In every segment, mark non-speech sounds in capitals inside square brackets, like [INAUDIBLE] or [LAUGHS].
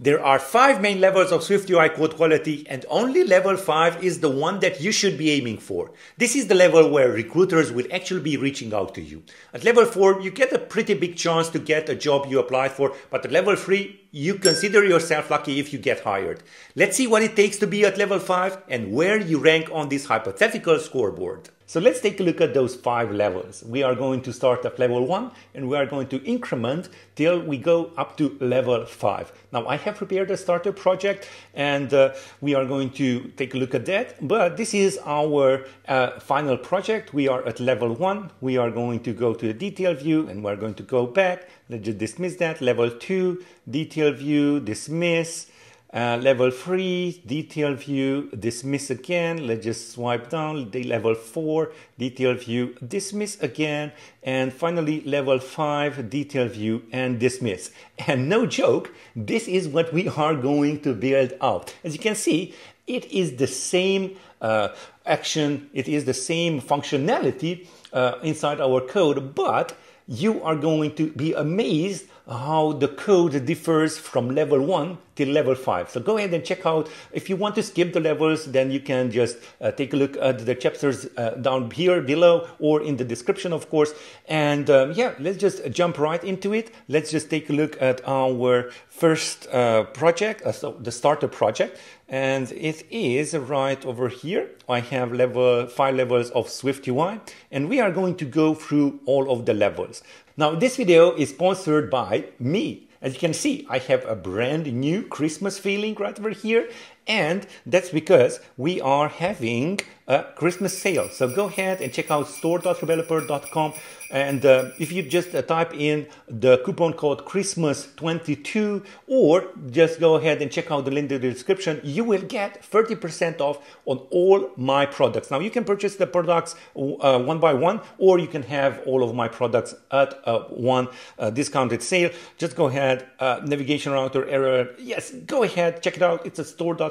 There are five main levels of SwiftUI code quality and only level five is the one that you should be aiming for. This is the level where recruiters will actually be reaching out to you. At level four, you get a pretty big chance to get a job you applied for, but at level three, you consider yourself lucky if you get hired. Let's see what it takes to be at level five and where you rank on this hypothetical scoreboard. So let's take a look at those five levels. We are going to start at level one and we are going to increment till we go up to level five. Now I have prepared a starter project and uh, we are going to take a look at that. But this is our uh, final project. We are at level one. We are going to go to the detail view and we're going to go back. Let's just dismiss that. Level two, detail view, dismiss. Uh, level 3, detail view, dismiss again. Let's just swipe down. The level 4, detail view, dismiss again. And finally, level 5, detail view and dismiss. And no joke, this is what we are going to build out. As you can see, it is the same uh, action, it is the same functionality uh, inside our code, but you are going to be amazed how the code differs from level 1 till level 5. So go ahead and check out. If you want to skip the levels, then you can just uh, take a look at the chapters uh, down here below or in the description, of course. And um, yeah, let's just jump right into it. Let's just take a look at our first uh, project, uh, so the starter project. And it is right over here. I have level five levels of Swift UI, and we are going to go through all of the levels. Now, this video is sponsored by me. As you can see, I have a brand new Christmas feeling right over here. And that's because we are having a Christmas sale. So go ahead and check out store.rebeloper.com. And uh, if you just uh, type in the coupon code Christmas22 or just go ahead and check out the link in the description, you will get 30% off on all my products. Now you can purchase the products uh, one by one or you can have all of my products at uh, one uh, discounted sale. Just go ahead, uh, navigation router error. Yes, go ahead, check it out. It's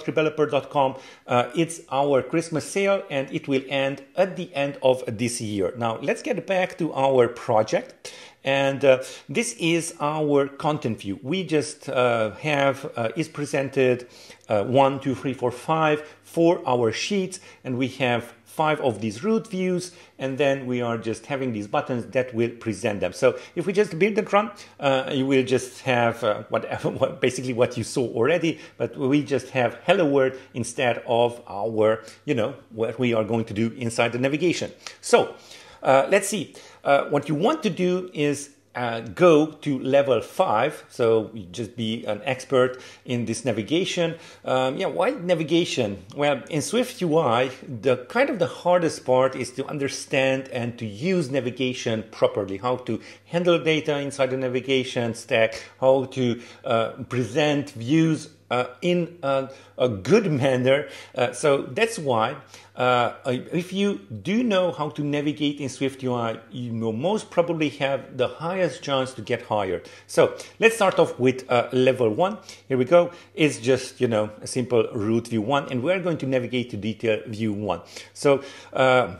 a store.rebeloper.com. Uh, it's our Christmas sale and it will end at the end of this year. Now let's get back to our project. And uh, this is our content view. We just uh, have uh, is presented uh, one, two, three, four, five for our sheets, and we have five of these root views, and then we are just having these buttons that will present them. So if we just build and run, uh, you will just have uh, whatever, [LAUGHS] what, basically what you saw already, but we just have hello world instead of our, you know, what we are going to do inside the navigation. So uh, let's see. Uh, what you want to do is uh, go to level five. So just be an expert in this navigation. Um, yeah, why navigation? Well, in Swift UI, the kind of the hardest part is to understand and to use navigation properly. How to handle data inside the navigation stack. How to uh, present views uh, in a, a, good [LAUGHS] manner. Uh, so that's why uh, if you do know how to navigate in Swift UI, you will most probably have the highest chance to get hired. So let's start off with uh, level one. Here we go. It's just, you know, a simple root view one, and we're going to navigate to detail view one. So uh,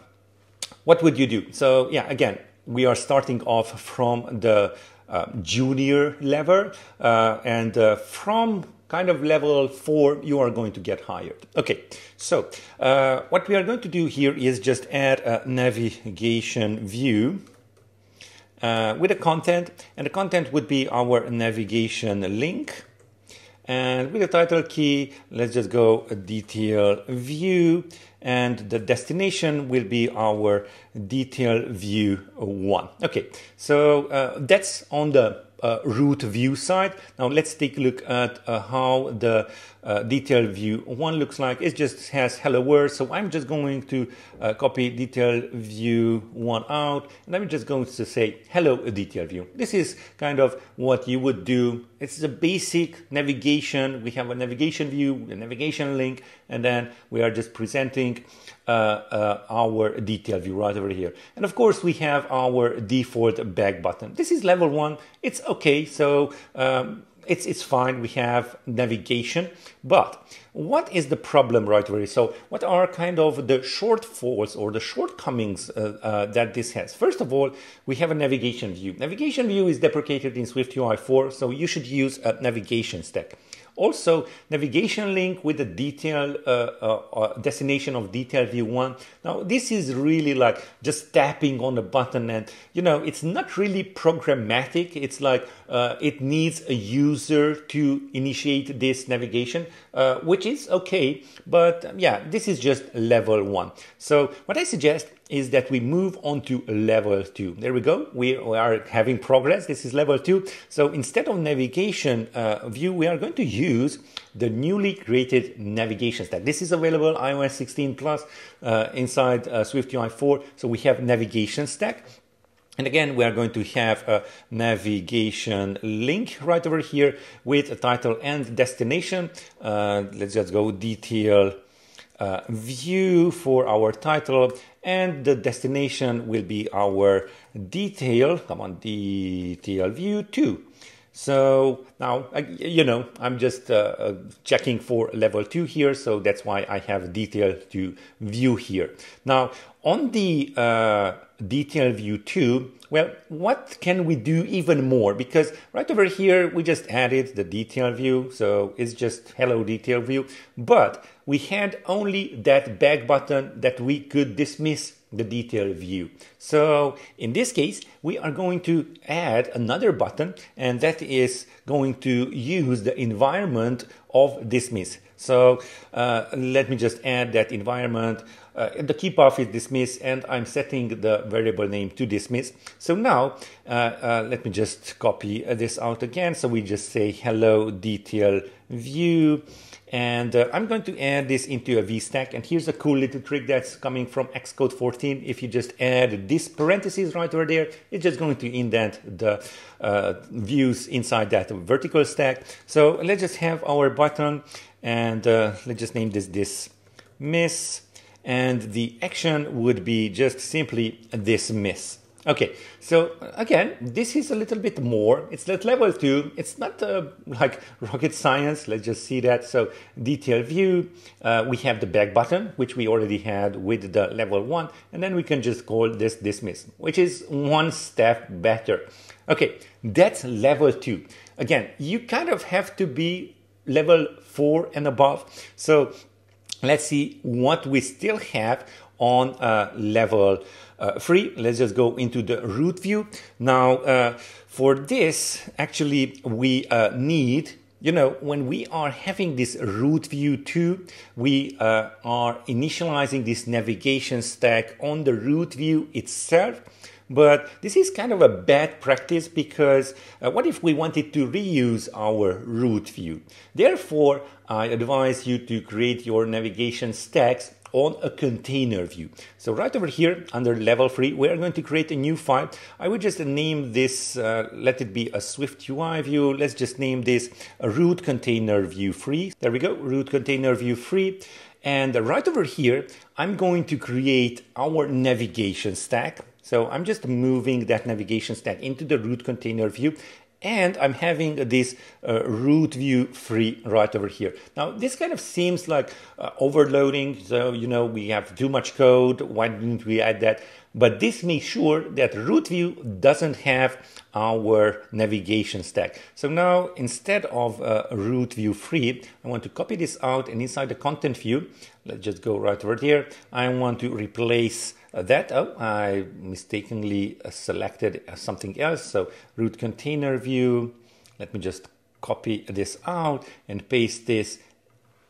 what would you do? So yeah, again, we are starting off from the uh, junior level and from kind of level four, you are going to get hired. Okay, so uh, what we are going to do here is just add a navigation view uh, with a content, and the content would be our navigation link. And with the title key, let's just go detail view, and the destination will be our detail view one. Okay, so uh, that's on the uh, root view side. Now let's take a look at uh, how the uh, detail view one looks like. It just has hello world. So I'm just going to uh, copy detail view one out and I'm just going to say hello detail view. This is kind of what you would do. It's a basic navigation. We have a navigation view, a navigation link, and then we are just presenting our detail view right over here. And of course, we have our default back button. This is level one. It's okay. So um, it's, it's fine. We have navigation, but what is the problem right away? So what are kind of the shortfalls or the shortcomings uh, uh, that this has? First of all, we have a navigation view. Navigation view is deprecated in SwiftUI 4, so you should use a navigation stack. Also, navigation link with the detail uh, uh, uh, destination of detail view one. Now, this is really like just tapping on the button, and you know, it's not really programmatic. It's like uh, it needs a user to initiate this navigation, uh, which is okay. But um, yeah, this is just level one. So, what I suggest is that we move on to level two. There we go. We, we are having progress. This is level two. So instead of navigation uh, view, we are going to use the newly created navigation stack. This is available iOS 16 plus uh, inside uh, SwiftUI 4. So we have navigation stack. And again, we are going to have a navigation link right over here with a title and destination. Uh, let's just go detail uh, view for our title and the destination will be our detail come on detail view 2 so now you know i'm just uh, uh, checking for level 2 here so that's why i have detail to view here. Now on the uh, detail view 2 well what can we do even more because right over here we just added the detail view so it's just hello detail view but we had only that back button that we could dismiss the detail view. So in this case, we are going to add another button and that is going to use the environment of dismiss. So uh, let me just add that environment. Uh, the key path is dismiss and I'm setting the variable name to dismiss. So now uh, uh let me just copy this out again. So we just say hello detail view and uh, I'm going to add this into a VStack. And here's a cool little trick that's coming from Xcode 14. If you just add this parentheses right over there, it's just going to indent the uh, views inside that vertical stack. So let's just have our button and uh, let's just name this dismiss. And the action would be just simply dismiss. Okay, so again, this is a little bit more. It's at level two. It's not uh, like rocket science. Let's just see that. So detail view, uh, we have the back button, which we already had with the level one. And then we can just call this dismiss, which is one step better. Okay, that's level two. Again, you kind of have to be level four and above. So let's see what we still have on uh, level uh, three. Let's just go into the root view. Now, uh, for this, actually, we uh, need you know, when we are having this root view too, we uh, are initializing this navigation stack on the root view itself. But this is kind of a bad practice because uh, what if we wanted to reuse our root view? Therefore, I advise you to create your navigation stacks on a container view. So right over here under level 3, we are going to create a new file. I would just name this, uh, let it be a Swift UI view. Let's just name this a root container view 3. There we go, root container view 3. And right over here, I'm going to create our navigation stack. So I'm just moving that navigation stack into the root container view and I'm having this uh, root view free right over here. Now, this kind of seems like uh, overloading. So, you know, we have too much code. Why didn't we add that? But this makes sure that root view doesn't have our navigation stack. So now instead of uh, root view free, I want to copy this out and inside the content view, let's just go right over here. I want to replace that. Oh, I mistakenly uh, selected uh, something else. So root container view. Let me just copy this out and paste this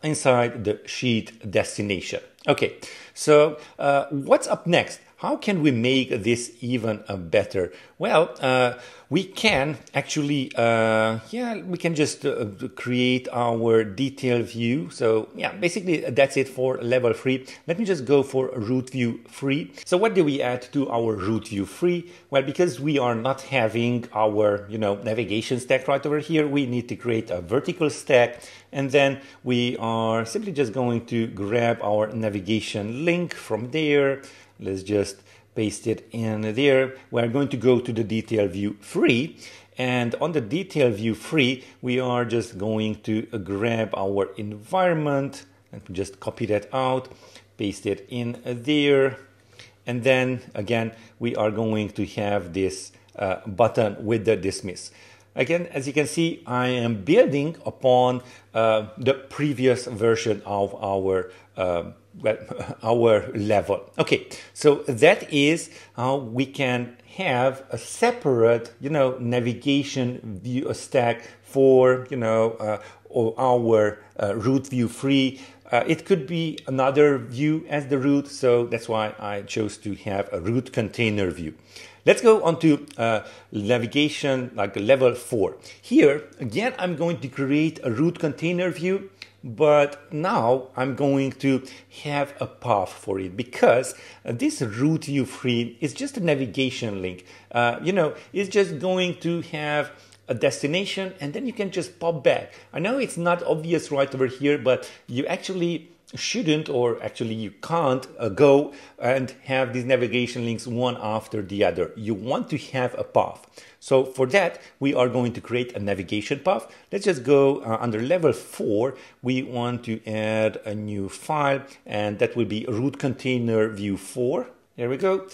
inside the sheet destination. Okay, so uh, what's up next? How can we make this even better? Well, uh, we can actually, uh, yeah, we can just uh, create our detail view. So yeah, basically that's it for level three. Let me just go for root view three. So what do we add to our root view three? Well, because we are not having our, you know, navigation stack right over here, we need to create a vertical stack. And then we are simply just going to grab our navigation link from there Let's just paste it in there. We're going to go to the detail view free. And on the detail view free, we are just going to grab our environment and just copy that out, paste it in there. And then again, we are going to have this uh, button with the dismiss. Again, as you can see, I am building upon uh, the previous version of our uh, [LAUGHS] our level. Okay, so that is how we can have a separate, you know, navigation view stack for, you know, uh, our uh, root view free. Uh, it could be another view as the root, so that's why I chose to have a root container view. Let's go on to uh, navigation like level four. Here, again, I'm going to create a root container view but now I'm going to have a path for it because uh, this root view free is just a navigation link. Uh, you know, it's just going to have a destination and then you can just pop back. I know it's not obvious right over here, but you actually shouldn't or actually you can't uh, go and have these navigation links one after the other. You want to have a path. So for that, we are going to create a navigation path. Let's just go uh, under level four. We want to add a new file and that will be root container view four. There we go.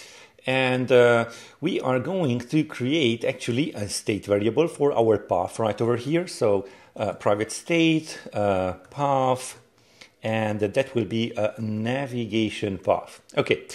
And uh, we are going to create actually a state variable for our path right over here. So uh, private state, uh, path, and that will be a navigation path. Okay,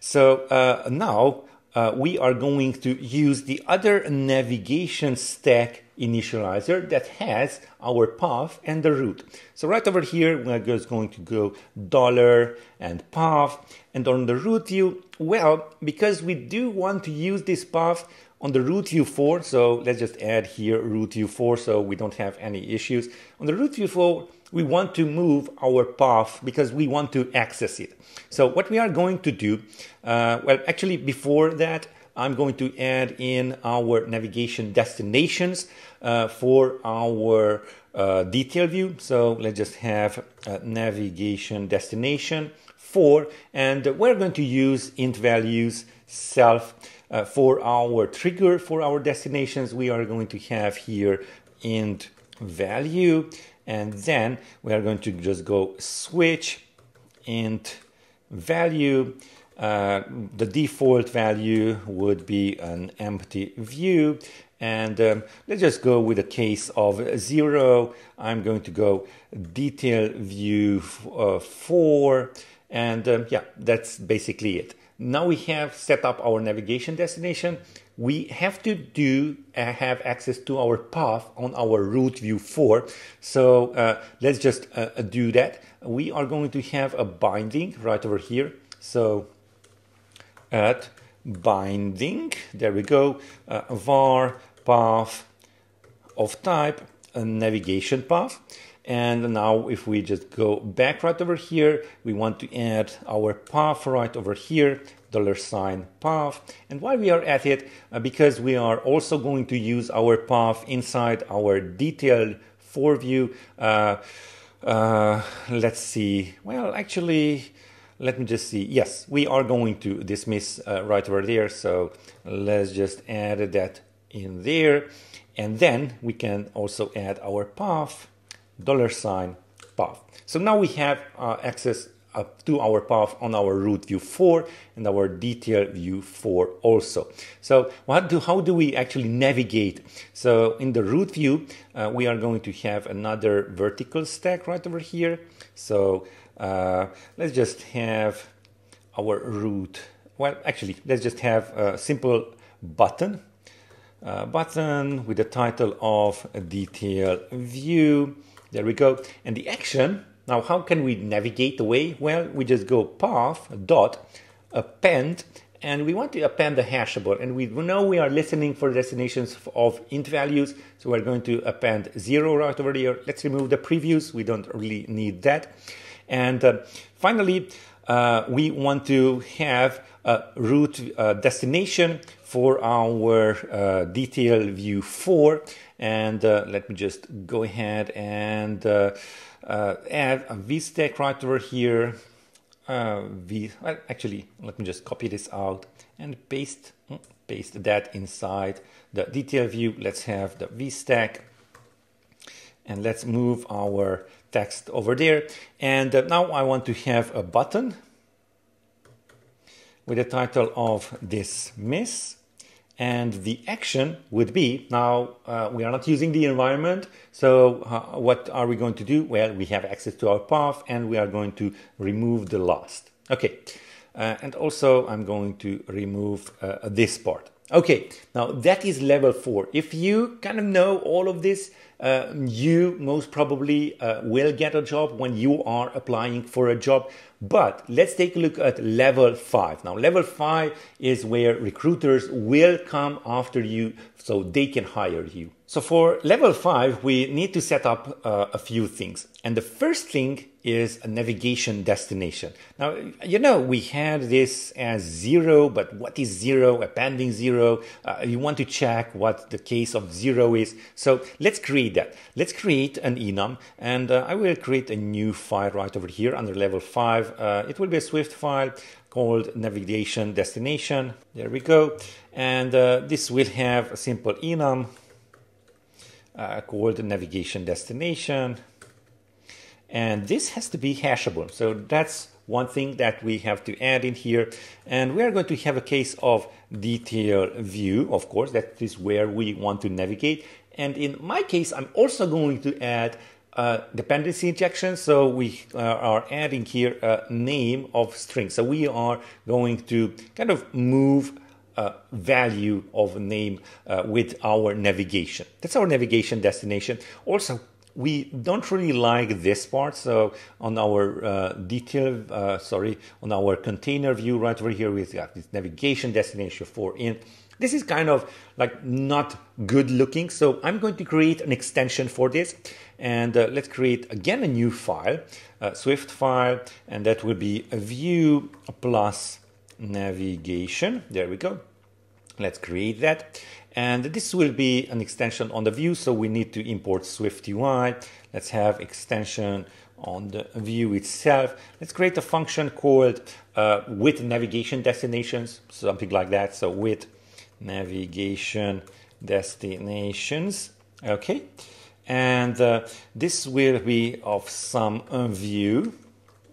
so uh, now uh, we are going to use the other navigation stack initializer that has our path and the root. So right over here, we're just going to go dollar and path. And on the root view, well, because we do want to use this path on the root view 4, so let's just add here root view 4 so we don't have any issues. On the root view 4, we want to move our path because we want to access it. So what we are going to do, uh, well, actually before that, I'm going to add in our navigation destinations uh, for our uh, detail view. So let's just have navigation destination for, and we're going to use int values self uh, for our trigger for our destinations. We are going to have here int value and then we are going to just go switch int value. Uh, the default value would be an empty view. And um, let's just go with a case of zero. I'm going to go detail view uh, 4 and um, yeah that's basically it now we have set up our navigation destination. We have to do uh, have access to our path on our root view 4 so uh, let's just uh, do that. We are going to have a binding right over here. So at binding there we go. Uh, var path of type navigation path and now if we just go back right over here we want to add our path right over here dollar sign path. And why we are at it? Uh, because we are also going to use our path inside our detailed for view. Uh, uh, let's see. Well, actually, let me just see. Yes, we are going to dismiss uh, right over there. So let's just add that in there. And then we can also add our path, dollar sign path. So now we have uh, access up to our path on our root view 4 and our detail view 4 also. So what do, how do we actually navigate? So in the root view, uh, we are going to have another vertical stack right over here. So uh, let's just have our root. Well, actually, let's just have a simple button. Uh, button with the title of detail view. There we go. And the action now, how can we navigate the way? Well, we just go path dot append, and we want to append the hashable. And we know we are listening for destinations of int values, so we're going to append zero right over here. Let's remove the previews. We don't really need that. And uh, finally, uh, we want to have a root uh, destination for our uh, detail view 4 and uh, let me just go ahead and uh, uh, add a vstack right over here. Uh, v, well, actually, let me just copy this out and paste hmm, paste that inside the detail view. Let's have the vstack and let's move our text over there. And uh, now I want to have a button with the title of dismiss and the action would be now uh, we are not using the environment so uh, what are we going to do? Well we have access to our path and we are going to remove the last okay uh, and also i'm going to remove uh, this part okay now that is level four if you kind of know all of this uh, you most probably uh, will get a job when you are applying for a job. But let's take a look at level five. Now, level five is where recruiters will come after you so they can hire you. So for level five, we need to set up uh, a few things. And the first thing is a navigation destination. Now, you know, we had this as zero, but what is zero, appending zero? Uh, you want to check what the case of zero is. So let's create that. Let's create an enum and uh, I will create a new file right over here under level five. Uh, it will be a Swift file called navigation destination. There we go. And uh, this will have a simple enum uh, called navigation destination and this has to be hashable. So that's one thing that we have to add in here. And we are going to have a case of detail view, of course, that is where we want to navigate. And in my case, I'm also going to add uh, dependency injection. So we uh, are adding here a name of string. So we are going to kind of move uh, value of name uh, with our navigation. That's our navigation destination. Also, we don't really like this part. So on our uh, detail, uh, sorry, on our container view right over here, we've got this navigation destination for in. This is kind of like not good looking. So I'm going to create an extension for this. And uh, let's create again a new file, a Swift file, and that will be a view plus navigation. There we go. Let's create that. And this will be an extension on the view, so we need to import Swift UI. Let's have extension on the view itself. Let's create a function called uh, with navigation destinations, something like that. So with navigation destinations, okay. And uh, this will be of some view,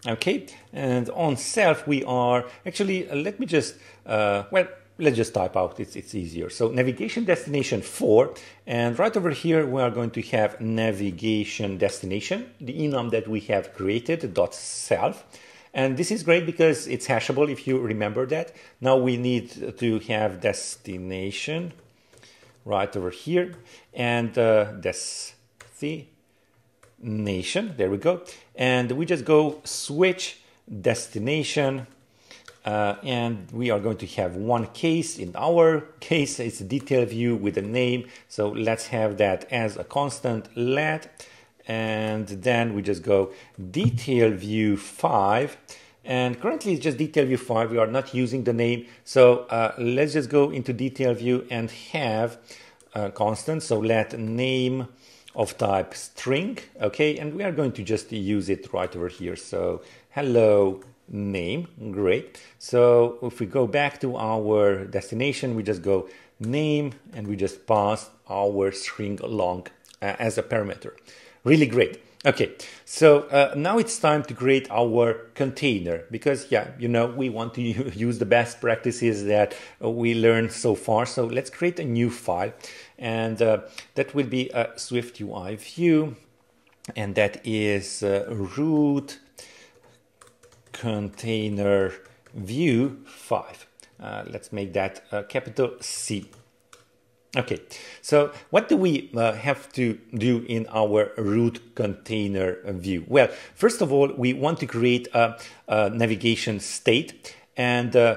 okay. And on self, we are actually, uh, let me just, uh, well, let's just type out, it's, it's easier. So navigation destination 4, and right over here we are going to have navigation destination, the enum that we have created, dot self. And this is great because it's hashable if you remember that. Now we need to have destination right over here and uh, destination, there we go. And we just go switch destination uh, and we are going to have one case. In our case, it's a detail view with a name. So let's have that as a constant let. And then we just go detail view 5. And currently it's just detail view 5. We are not using the name. So uh, let's just go into detail view and have a constant. So let name of type string. Okay. And we are going to just use it right over here. So hello name. Great. So if we go back to our destination, we just go name and we just pass our string along uh, as a parameter. Really great. Okay, so uh, now it's time to create our container because, yeah, you know, we want to [LAUGHS] use the best practices that we learned so far. So let's create a new file, and uh, that will be a Swift UI view, and that is root container view 5. Uh, let's make that uh, capital C. Okay, so what do we uh, have to do in our root container view? Well, first of all, we want to create a, a navigation state. And uh,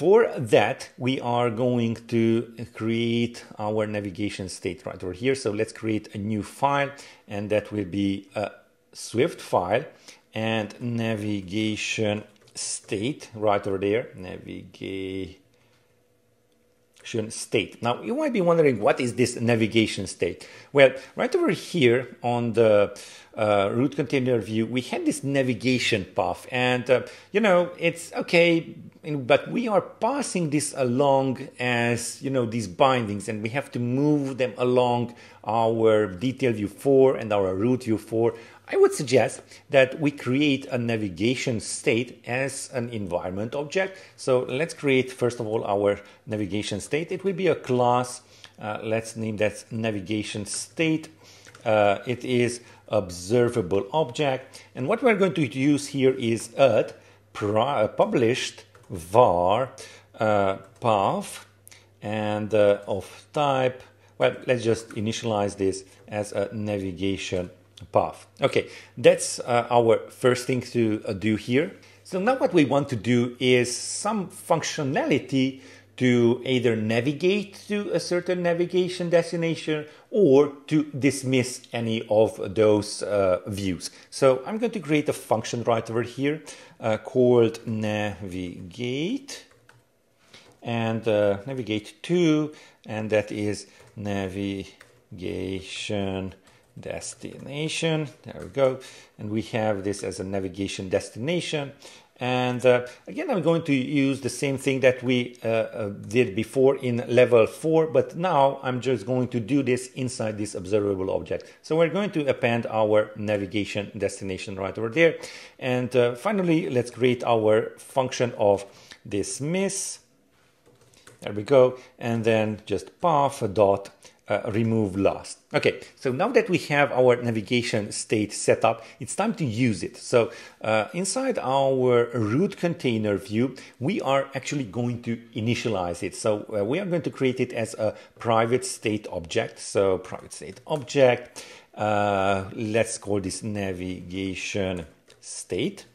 for that, we are going to create our navigation state right over here. So let's create a new file, and that will be a Swift file and navigation state right over there navigation state. Now you might be wondering what is this navigation state? Well right over here on the uh, root container view we had this navigation path. And uh, you know it's okay but we are passing this along as you know these bindings. And we have to move them along our detail view 4 and our root view 4 I would suggest that we create a navigation state as an environment object. So let's create, first of all, our navigation state. It will be a class. Uh, let's name that navigation state. Uh, it is observable object. And what we're going to use here is at uh, published var uh, path and uh, of type well let's just initialize this as a navigation path. Okay that's uh, our first thing to uh, do here. So now what we want to do is some functionality to either navigate to a certain navigation destination or to dismiss any of those uh, views. So I'm going to create a function right over here uh, called navigate. And uh, navigate to, and that is navigation destination. There we go. And we have this as a navigation destination. And uh, again, I'm going to use the same thing that we uh, uh, did before in level 4, but now I'm just going to do this inside this observable object. So we're going to append our navigation destination right over there. And uh, finally, let's create our function of dismiss there we go. And then just path dot uh, remove last. Okay, so now that we have our navigation state set up, it's time to use it. So uh, inside our root container view, we are actually going to initialize it. So uh, we are going to create it as a private state object. So private state object, uh, let's call this navigation state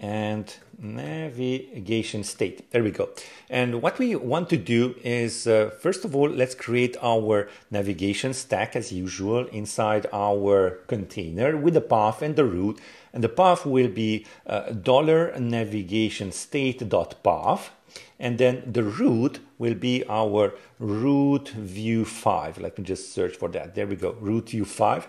and navigation state. There we go. And what we want to do is, uh, first of all, let's create our navigation stack as usual inside our container with the path and the root. And the path will be uh, dollar navigation state dot path. And then the root will be our root view 5. Let me just search for that. There we go, root view 5.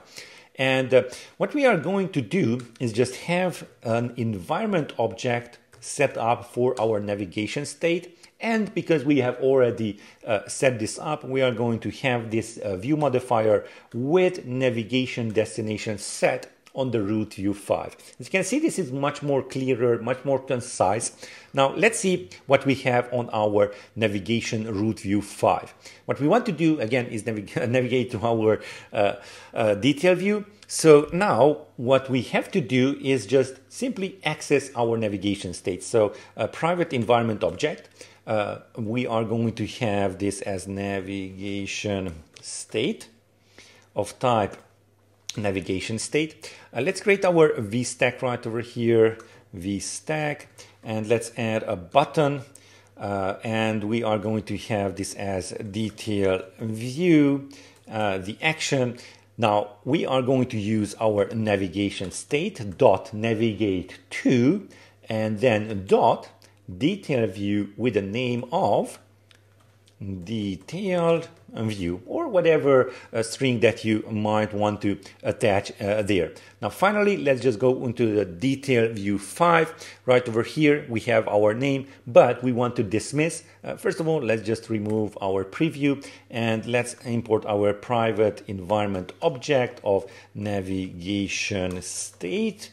And uh, what we are going to do is just have an environment object set up for our navigation state. And because we have already uh, set this up, we are going to have this uh, view modifier with navigation destination set on the root view 5. As you can see, this is much more clearer, much more concise. Now let's see what we have on our navigation root view 5. What we want to do again is navig [LAUGHS] navigate to our uh, uh, detail view. So now what we have to do is just simply access our navigation state. So a private environment object, uh, we are going to have this as navigation state of type navigation state. Uh, let's create our VStack right over here, VStack, and let's add a button. Uh, and we are going to have this as detail view, uh, the action. Now we are going to use our navigation state dot navigate to, and then dot detail view with the name of detailed view or whatever uh, string that you might want to attach uh, there. Now finally let's just go into the detail view 5. Right over here we have our name but we want to dismiss. Uh, first of all let's just remove our preview and let's import our private environment object of navigation state.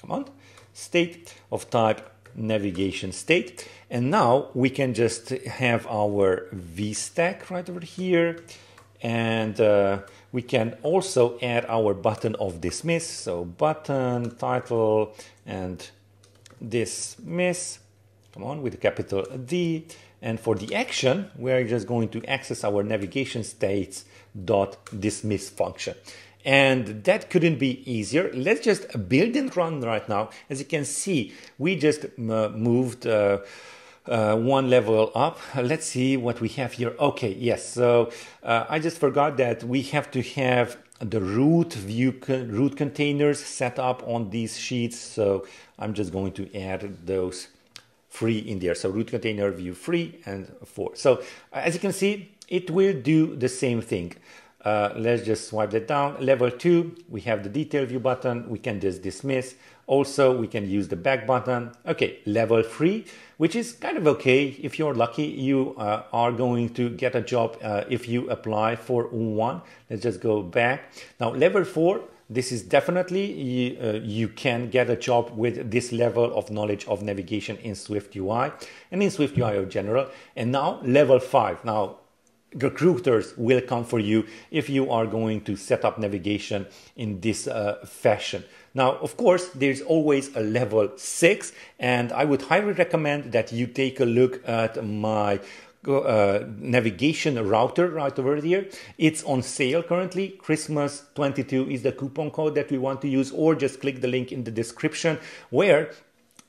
Come on, state of type navigation state. And now we can just have our VStack right over here. And uh, we can also add our button of dismiss. So button, title, and dismiss. Come on, with a capital D. And for the action, we're just going to access our navigation states dot dismiss function and that couldn't be easier. Let's just build and run right now. As you can see, we just moved uh, uh, one level up. Let's see what we have here. Okay, yes. So uh, I just forgot that we have to have the root view con root containers set up on these sheets. So I'm just going to add those free in there. So root container view free and four. So as you can see, it will do the same thing. Uh, let's just swipe that down. Level two, we have the detail view button. We can just dismiss. Also, we can use the back button. Okay, level three, which is kind of okay. If you're lucky, you uh, are going to get a job uh, if you apply for one. Let's just go back. Now, level four, this is definitely uh, you can get a job with this level of knowledge of navigation in Swift UI and in Swift UI in general. And now level five. Now recruiters will come for you if you are going to set up navigation in this uh, fashion. Now, of course, there's always a level six, and I would highly recommend that you take a look at my uh, navigation router right over here. It's on sale currently. Christmas 22 is the coupon code that we want to use, or just click the link in the description where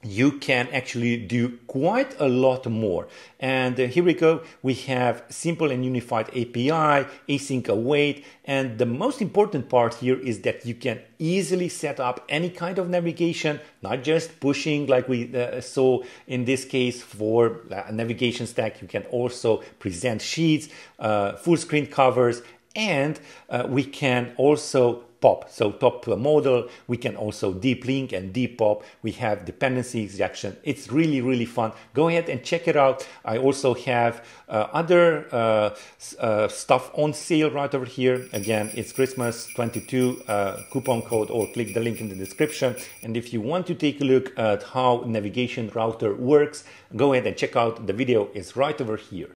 you can actually do quite a lot more. And uh, here we go. We have simple and unified API, async await, and the most important part here is that you can easily set up any kind of navigation, not just pushing like we uh, saw in this case for navigation stack. You can also present sheets, uh, full screen covers, and uh, we can also pop. So top to a model, we can also deep link and deep pop. We have dependency injection. It's really, really fun. Go ahead and check it out. I also have uh, other uh, uh, stuff on sale right over here. Again, it's Christmas 22 uh, coupon code or click the link in the description. And if you want to take a look at how navigation router works, go ahead and check out the video. It's right over here.